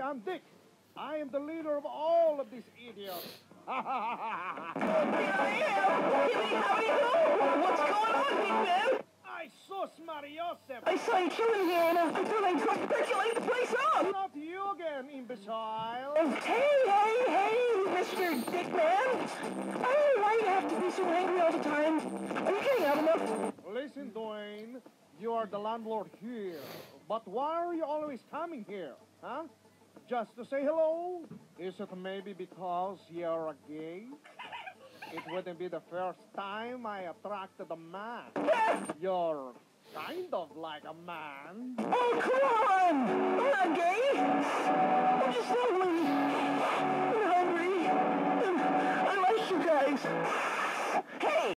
I'm Dick. I am the leader of all of these idiots. Here I am! Jimmy, how do you? What's going on, big man? I sus Mariosef. I saw you here and I thought I'd come percolate the place up! Not you again, imbecile. Oh, hey, hey, hey, Mr. Dickman! I oh, don't know why you have to be so angry all the time. Are you getting out enough? Listen, Dwayne. You are the landlord here. But why are you always coming here? Huh? Just to say hello? Is it maybe because you're a gay? It wouldn't be the first time I attracted a man. You're kind of like a man. Oh, come on! I'm not gay! I'm just lonely and hungry and I like you guys. Hey!